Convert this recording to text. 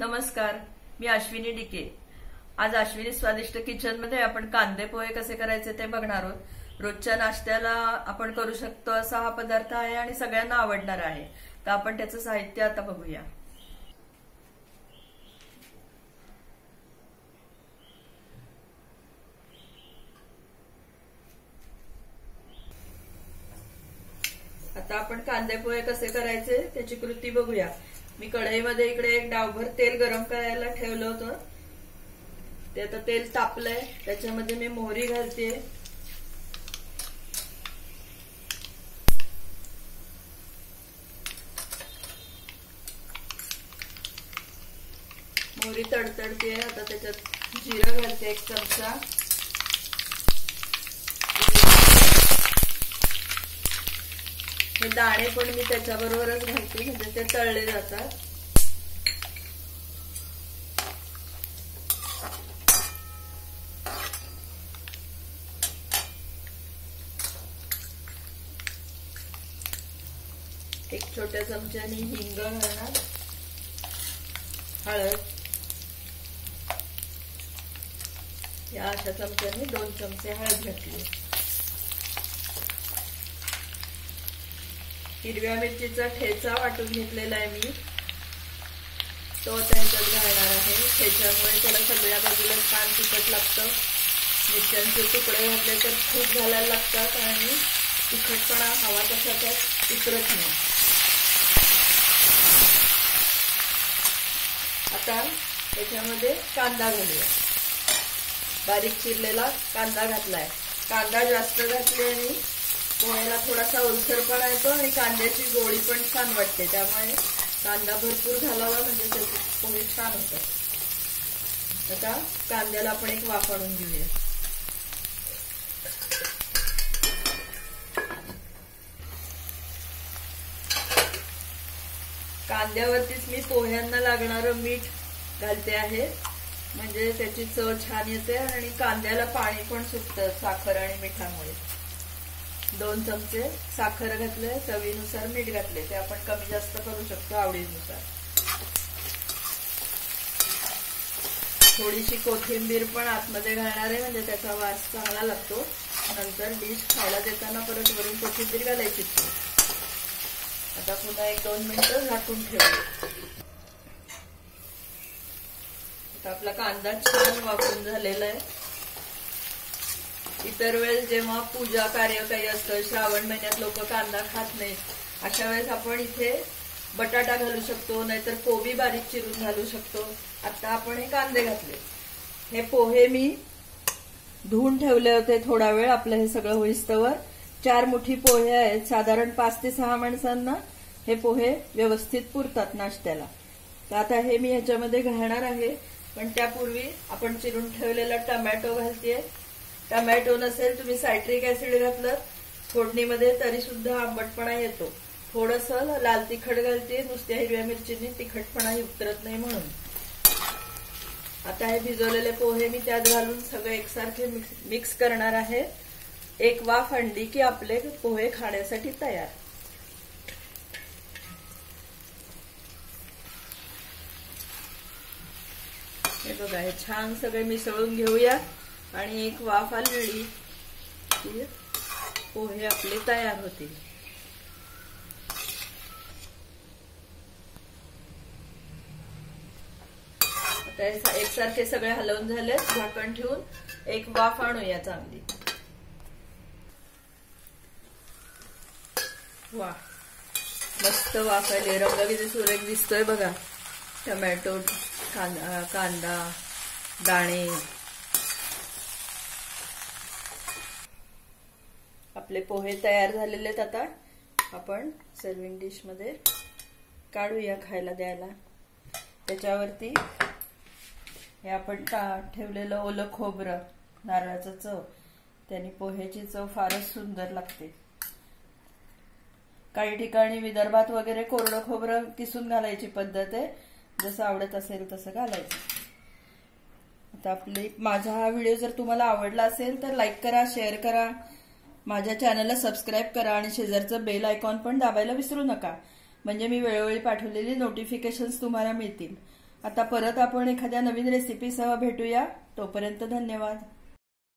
नमस्कार मी अश्विनी डिके. आज अश्विनी स्वादिष्ट किचनमध्ये आपण कांदे पोहे कसे करायचे ते बघणार आहोत. रोजच्या नाश्त्याला आपण करू शकतो असा हा पदार्थ आहे आणि सगळ्यांना आवडणार आहे. तर आपण त्याचं साहित्य आता बघूया. आता आपण कांदे पोहे कसे करायचे त्याची कृती बघूया. मी कढईमध्ये इकडे एक डावभर तेल गरम करायला ठेवलं होतं. ते आता तेल तापलंय. त्याच्यामध्ये मी मोहरी घालते मोहरी तडतडते आता त्याच्यात जिरं घालते एक चमचा. हे दाणे पण मी त्याच्याबरोबरच घालते म्हणजे ते तळले जातात. एक छोट्या चमच्याने हिंग घालणार. हळद. या अशा चमच्याने दोन चमचे हळद घातली. हिरव्या मिरचीचा ठेचा वाटून घेतलेला आहे मी. तो त्यांच्यात घालणार आहे. ठेच्यामुळे त्याला सगळ्या बाजूला छान तिखट लागतं. मिरच्यांचे तुकडे घातले तर खूप घालायला लागतात आणि तिखटपणा हवा तसा त्यात उतरत नाही. आता त्याच्यामध्ये कांदा घालूया. बारीक चिरलेला कांदा घातलाय. कांदा जास्त घातल्याने पोह्याला थोडासा ओलसरपणा येतो आणि कांद्याची गोळी पण छान वाटते. त्यामुळे कांदा भरपूर घालावा म्हणजे त्याचे पोहे छान होतात. आता कांद्याला आपण एक वाफाडून घेऊया. कांद्यावरतीच मी पोह्यांना लागणारं मीठ घालते आहे. म्हणजे त्याची चव छान येते आणि कांद्याला पाणी पण सुटतं साखर आणि मिठामुळे. दोन चमचे साखर घातले चवीनुसार मीठ घातले ते आपण कमी जास्त करू शकतो आवडीनुसार. थोडीशी कोथिंबीर पण आतमध्ये घालणार आहे म्हणजे त्याचा वास चांगला लागतो. नंतर डिश खायला देताना परत वरून कोथिंबीर घालायची. आता पुन्हा एक दोन मिनिटं झाकून ठेवू आता आपला कांदा छान वापरून झालेला आहे. इतर वेळेस जेव्हा पूजा कार्य काही असतं श्रावण महिन्यात लोक कांदा खात नाहीत अशा वेळेस आपण इथे बटाटा घालू शकतो नाहीतर कोबी बारीक चिरून घालू शकतो. आता आपण हे कांदे घातले. हे पोहे मी धुवून ठेवले होते थोडा वेळ आपलं हे सगळं होईस्तवर. चार मुठी पोहे आहेत साधारण पाच ते सहा माणसांना हे पोहे व्यवस्थित पुरतात नाश्त्याला. तर आता हे मी ह्याच्यामध्ये घालणार आहे पण त्यापूर्वी आपण चिरून ठेवलेला टमॅटो घालतेय. टमॅटो नसेल तुम्ही सायट्रिक ऍसिड घातलं फोडणीमध्ये तरी सुद्धा आंबटपणा येतो. थोडस लाल तिखट घालते नुसत्या हिरव्या मिरचीने तिखटपणा उतरत नाही म्हणून. आता हे भिजवलेले पोहे मी त्यात घालून सगळे एकसारखे मिक्स करणार आहे. एक वाफ अंडी की आपले पोहे खाण्यासाठी तयार. हे बघा हे छान सगळे मिसळून घेऊया. आणि एक वाफ आलेली. की पोहे आपले तयार होतील. आता एकसारखे सगळे हलवून झाले झाकण ठेवून एक वाफ आणूया चांगली. वा मस्त वाफ आले. रंग सुरेख दिसतोय बघा. टमॅटो कांदा कांदा दाणे. आपले पोहे तयार झालेले आहेत आता. आपण सर्विंग डिशमध्ये काढूया खायला द्यायला. त्याच्यावरती हे आपण ठेवलेलं ओलं खोबरं नारळाचं चव. त्याने पोह्याची चव फारच सुंदर लागते. काही ठिकाणी विदर्भात वगैरे कोरडं खोबरं किसून घालायची पद्धत आहे. जसं आवडत असेल तसं घालायचं. आता आपली माझा हा व्हिडिओ जर तुम्हाला आवडला असेल तर लाईक करा शेअर करा. माझ्या चॅनलला सबस्क्राईब करा आणि शेजारचं बेल आयकॉन पण दाबायला विसरू नका. म्हणजे मी वेळोवेळी पाठवलेली नोटिफिकेशन्स तुम्हाला मिळतील. आता परत आपण एखाद्या नवीन रेसिपीसह भेटूया. तोपर्यंत धन्यवाद.